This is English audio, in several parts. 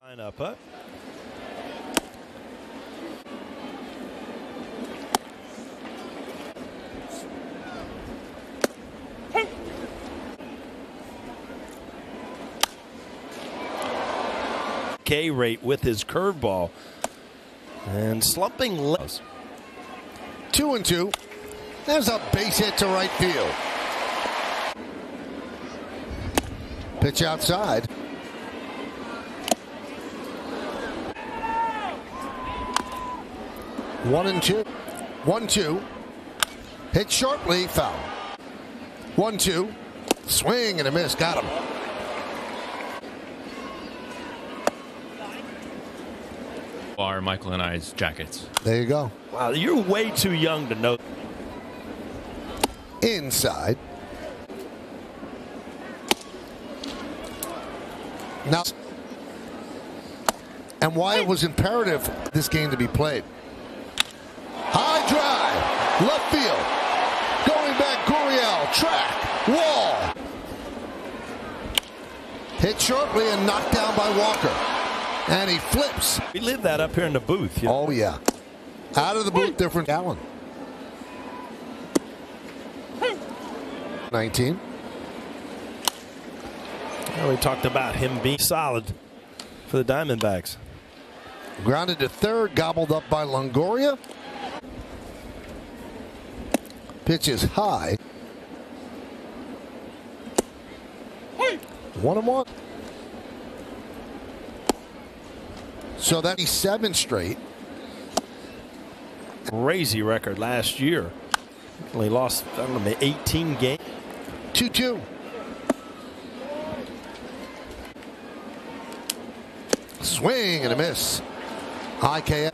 Line up, huh? K rate with his curveball and slumping left. Two and two. There's a base hit to right field. Pitch outside. One and two. One, two. Hit sharply, foul. One, two. Swing and a miss. Got him. Are Michael and I's jackets. There you go. Wow, you're way too young to know. Inside. Now, and why it was imperative this game to be played. Drive, left field, going back, Gurriel, track, wall. Hit sharply and knocked down by Walker. And he flips. We live that up here in the booth. You know? Oh, yeah. Out of the booth, different Allen. 19. Well, we talked about him being solid for the Diamondbacks. Grounded to third, gobbled up by Longoria. Pitch is high. One and one. So that's seven straight. Crazy record last year. Only lost, I don't know, 18 games. 2 2. Swing and a miss. IKF.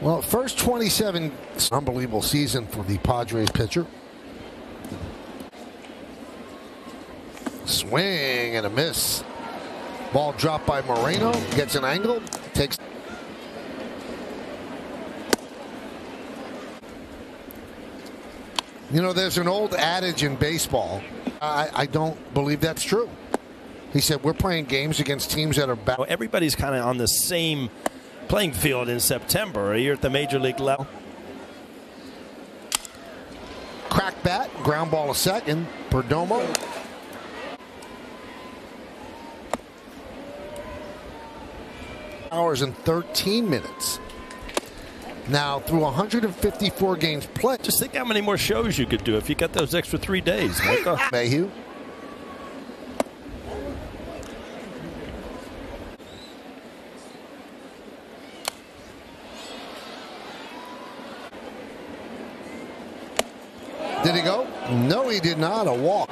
Well, first 27, unbelievable season for the Padres pitcher. Swing and a miss. Ball dropped by Moreno. Gets an angle. Takes. You know, there's an old adage in baseball. I, I don't believe that's true. He said, We're playing games against teams that are back. Everybody's kind of on the same playing field in September. You're at the major league level. Crack bat, ground ball a second. Perdomo. Hours and 13 minutes. Now, through 154 games played, Just think how many more shows you could do if you got those extra three days. Michael. Mayhew. Did he go? No, he did not. A walk.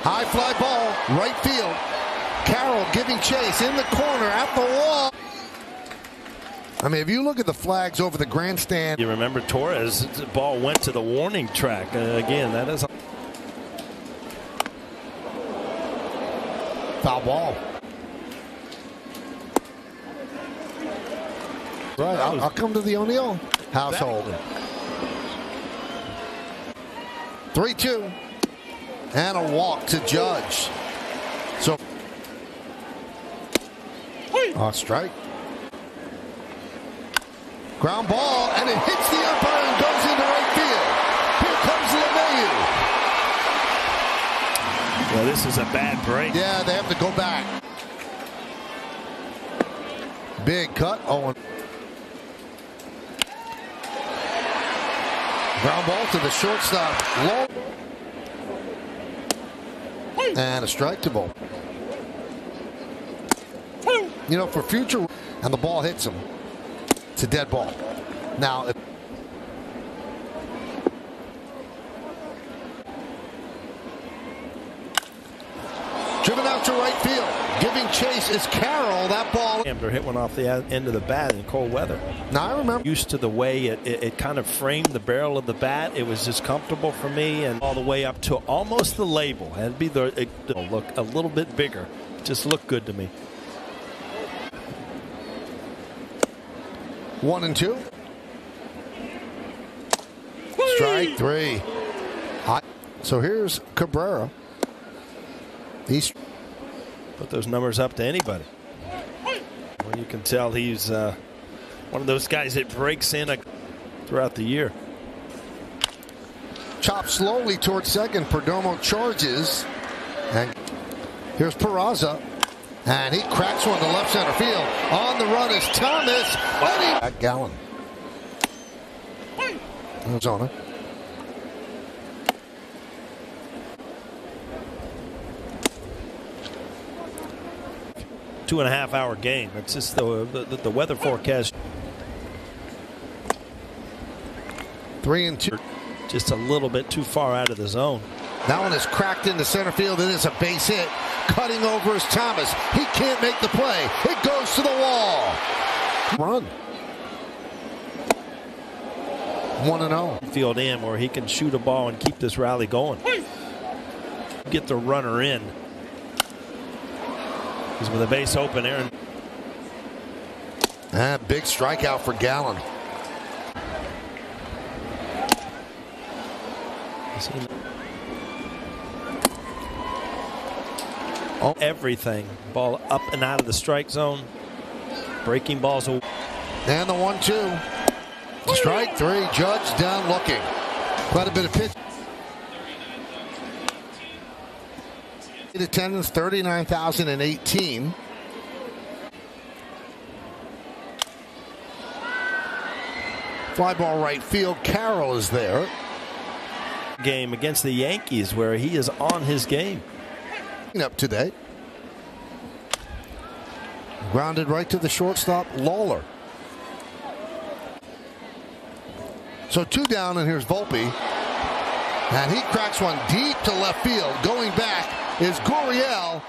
High fly ball, right field. Carroll giving chase in the corner at the wall. I mean, if you look at the flags over the grandstand, You remember Torres' the ball went to the warning track. Uh, again, that is. A foul ball. Right, I'll, I'll come to the O'Neill household. 3 2. And a walk to Judge. So. Oh, strike. Ground ball, and it hits the umpire and goes into right field. Here comes LeMahieu. Well, this is a bad break. Yeah, they have to go back. Big cut. Oh, Owen. Ground ball to the shortstop. Low. And a strike to ball. You know, for future, and the ball hits him. It's a dead ball. Now, if driven out to right field, giving chase is Carroll. That ball. Ambler hit one off the end of the bat in cold weather. Now I remember. Used to the way it, it, it kind of framed the barrel of the bat. It was just comfortable for me, and all the way up to almost the label. Had to be the it, look a little bit bigger. Just looked good to me. One and two. Strike three. So here's Cabrera. He's Put those numbers up to anybody. Well, you can tell he's uh, one of those guys that breaks in a, throughout the year. chopped slowly towards second. Perdomo charges. And here's Peraza. And he cracks one to left center field. On the run is Thomas. And he... At Gallen. Arizona. Two and a half hour game. It's just the, the, the weather forecast. Three and two. Just a little bit too far out of the zone. That one is cracked into center field. It is a base hit. Cutting over is Thomas. He can't make the play. It goes to the wall. Run. 1 0. Field in where he can shoot a ball and keep this rally going. Get the runner in. He's with a base open, Aaron. Ah, big strikeout for Gallen. Oh. Everything. Ball up and out of the strike zone. Breaking balls. Away. And the one two. Strike three. Judge down looking. Quite a bit of pitch. Attendance 39,018. Fly ball right field. Carroll is there. Game against the Yankees where he is on his game. Up today. Grounded right to the shortstop, Lawlar. So two down, and here's Volpe. And he cracks one deep to left field. Going back is Gurriel.